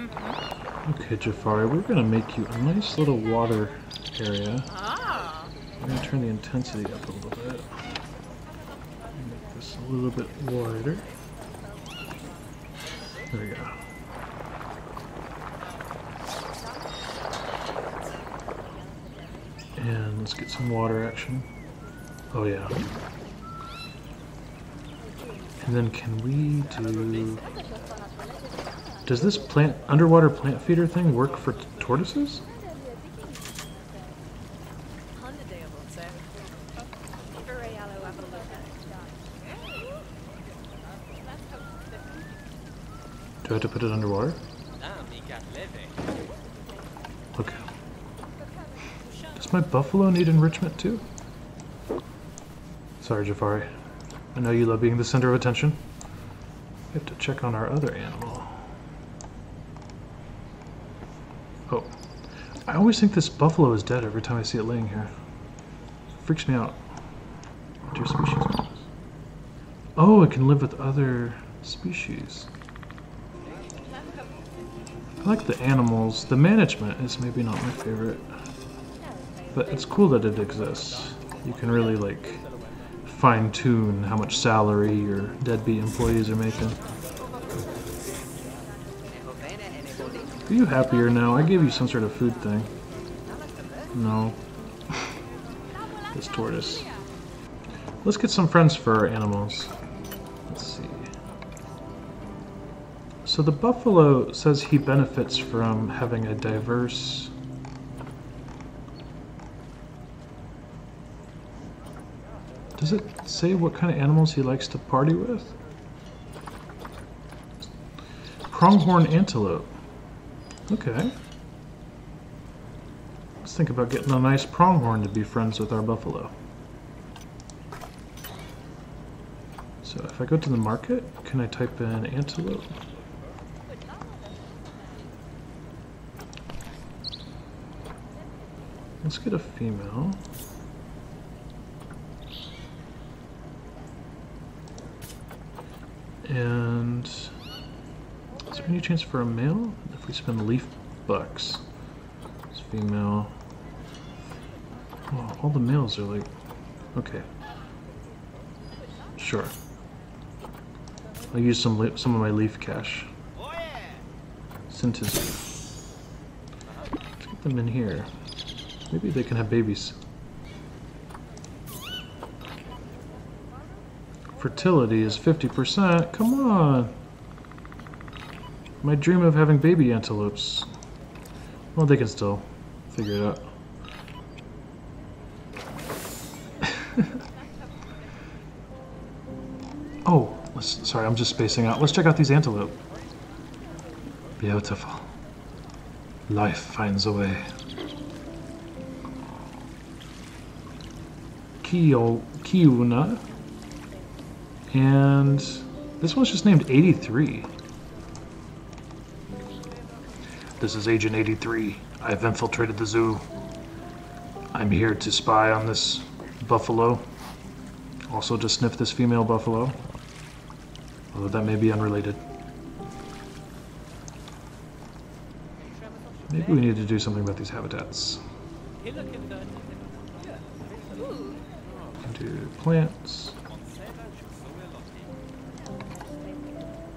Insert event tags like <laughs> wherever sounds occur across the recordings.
Okay, Jafari, we're gonna make you a nice little water area. Ah. We're gonna turn the intensity up a little bit. Make this a little bit wider. There we go. And let's get some water action. Oh yeah. And then can we do... Does this plant underwater plant feeder thing work for tortoises? Do I have to put it underwater? Okay. Does my buffalo need enrichment too? Sorry, Jafari. I know you love being the center of attention. We have to check on our other animal. Oh. I always think this buffalo is dead every time I see it laying here. freaks me out. Interspecies. Oh, it can live with other species. I like the animals. The management is maybe not my favorite. But it's cool that it exists. You can really, like, fine tune how much salary your deadbeat employees are making. Are you happier now? I gave you some sort of food thing. No. this tortoise. Let's get some friends for our animals. Let's see. So the buffalo says he benefits from having a diverse Does it say what kind of animals he likes to party with? Pronghorn antelope. Okay. Let's think about getting a nice pronghorn to be friends with our buffalo. So if I go to the market, can I type in antelope? Let's get a female. And any chance for a male? If we spend leaf bucks. It's female. Oh, all the males are like okay. Sure. I'll use some some of my leaf cash. Synthesis. Let's get them in here. Maybe they can have babies. Fertility is 50%. Come on. My dream of having baby antelopes. Well, they can still figure it out. <laughs> oh, sorry, I'm just spacing out. Let's check out these antelope. Beautiful. Life finds a way. Kiuna. And this one's just named 83. This is Agent 83. I've infiltrated the zoo. I'm here to spy on this buffalo. Also to sniff this female buffalo. Although that may be unrelated. Maybe we need to do something about these habitats. Can do plants.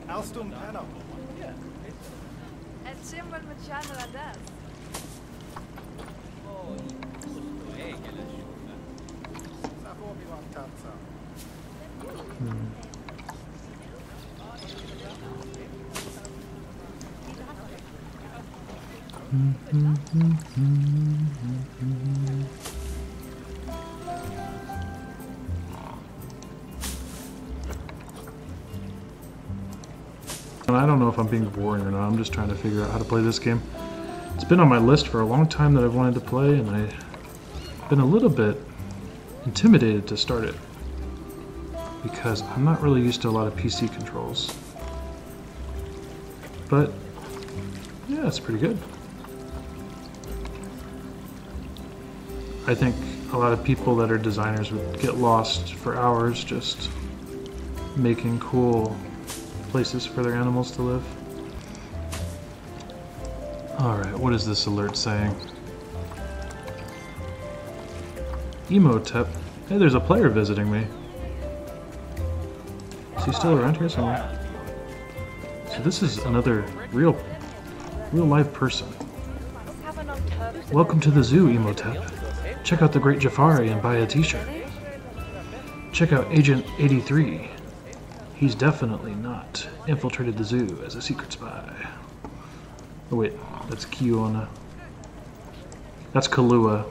Alstom. символ Марчана Радас. Mm-hmm. And I don't know if I'm being boring or not. I'm just trying to figure out how to play this game. It's been on my list for a long time that I've wanted to play, and I've been a little bit intimidated to start it because I'm not really used to a lot of PC controls. But yeah, it's pretty good. I think a lot of people that are designers would get lost for hours just making cool places for their animals to live. Alright, what is this alert saying? Emotep. Hey, there's a player visiting me. Is he still around here somewhere? So this is another real, real live person. Welcome to the zoo, Emotep. Check out the Great Jafari and buy a t-shirt. Check out Agent 83. He's definitely not infiltrated the zoo as a secret spy. Oh wait, that's Kiona. That's Kalua.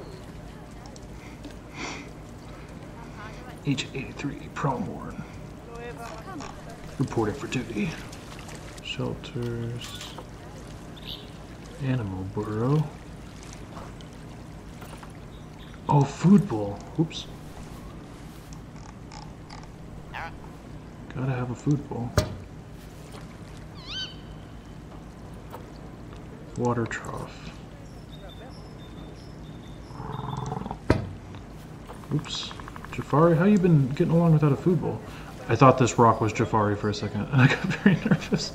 H83 Pronghorn. Reporting for duty. Shelters. Animal burrow. Oh, food bowl. Oops. Gotta have a food bowl. Water trough. Oops. Jafari, how you been getting along without a food bowl? I thought this rock was Jafari for a second, and I got <laughs> very nervous.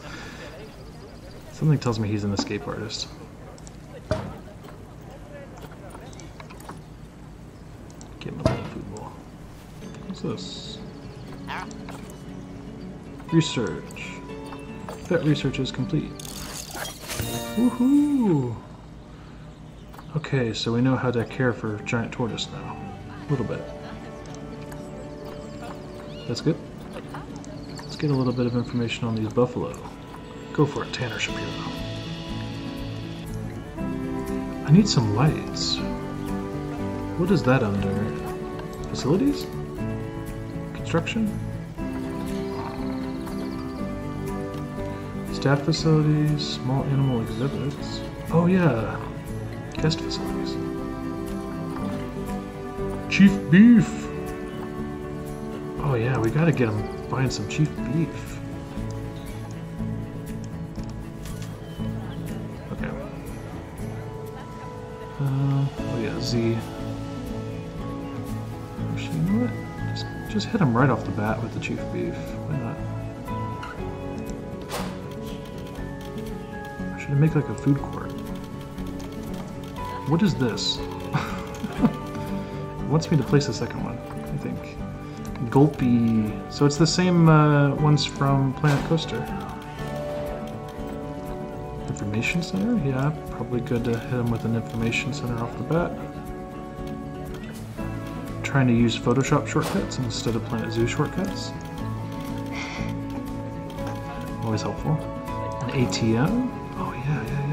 Something tells me he's an escape artist. A little food bowl. What's this? Research. Vet research is complete. Woohoo! Okay, so we know how to care for giant tortoise now. A little bit. That's good. Let's get a little bit of information on these buffalo. Go for it, Tanner Shapiro. I need some lights. What is that under? Facilities? Construction? Staff facilities, small animal exhibits. Oh yeah, guest facilities. Chief beef. Oh yeah, we gotta get him buying some chief beef. Okay. Uh, oh yeah, Z. Actually, you know what? Just, just hit him right off the bat with the chief beef. Why not? Should make like a food court? What is this? <laughs> wants me to place a second one, I think. Gulpy. So it's the same uh, ones from Planet Coaster. Information Center? Yeah, probably good to hit them with an Information Center off the bat. Trying to use Photoshop shortcuts instead of Planet Zoo shortcuts. <sighs> Always helpful. An ATM? Yeah, yeah,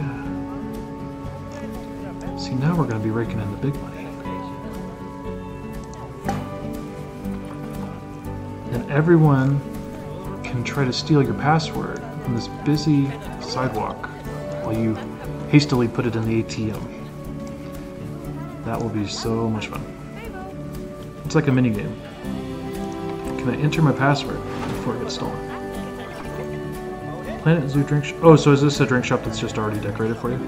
yeah. See, now we're going to be raking in the big money. And everyone can try to steal your password on this busy sidewalk while you hastily put it in the ATM. That will be so much fun. It's like a mini game. Can I enter my password before it gets stolen? Planet Zoo drink shop. Oh, so is this a drink shop that's just already decorated for you?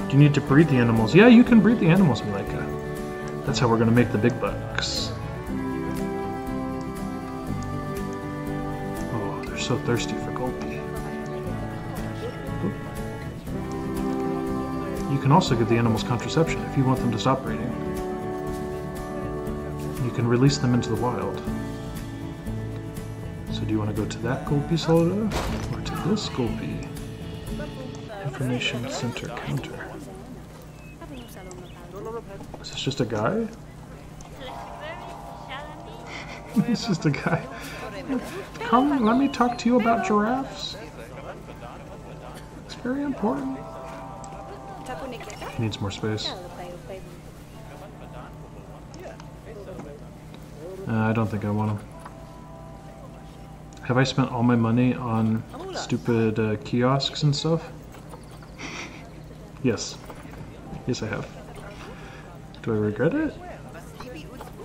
Do you need to breed the animals? Yeah, you can breed the animals, Malika. That's how we're gonna make the big bucks. Oh, they're so thirsty for Gulpy. You can also give the animals contraception if you want them to stop breeding. You can release them into the wild. Do you want to go to that Gulpy soda or to this Gulpy? Information Center counter. Is this just a guy? it's just a guy. Come, let me talk to you about giraffes. It's very important. He needs more space. Uh, I don't think I want him. Have I spent all my money on stupid uh, kiosks and stuff? yes. Yes, I have. Do I regret it?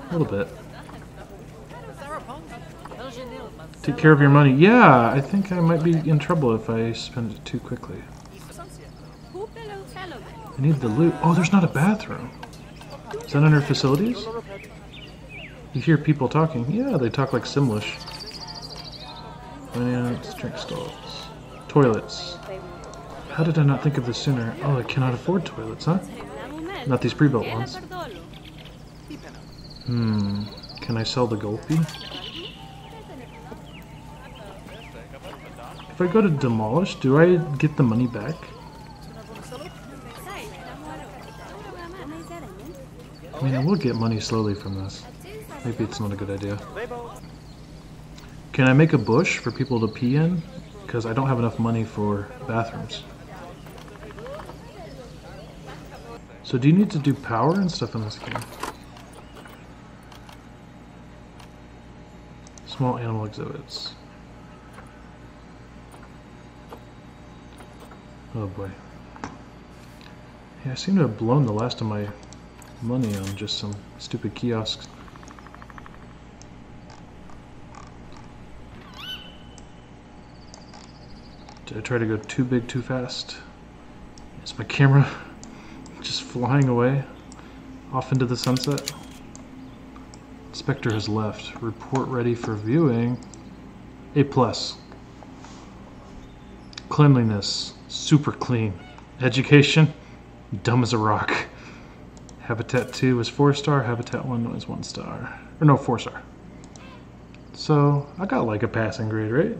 A little bit. Take care of your money. Yeah, I think I might be in trouble if I spend it too quickly. I need the loot. Oh, there's not a bathroom. Is that under facilities? You hear people talking. Yeah, they talk like Simlish. Finance, drink stalls. Toilets. How did I not think of this sooner? Oh, I cannot afford toilets, huh? Not these pre-built ones. Hmm. Can I sell the Gulpy? If I go to demolish, do I get the money back? I mean, I will get money slowly from this. Maybe it's not a good idea. Can I make a bush for people to pee in? Because I don't have enough money for bathrooms. So do you need to do power and stuff in this game? Small animal exhibits. Oh boy. Yeah, I seem to have blown the last of my money on just some stupid kiosks. Did I try to go too big too fast? Is my camera <laughs> just flying away off into the sunset? Spectre has left. Report ready for viewing. A plus. Cleanliness, super clean. Education, dumb as a rock. Habitat 2 was 4 star, Habitat 1 was 1 star. Or no, 4 star. So, I got like a passing grade, right?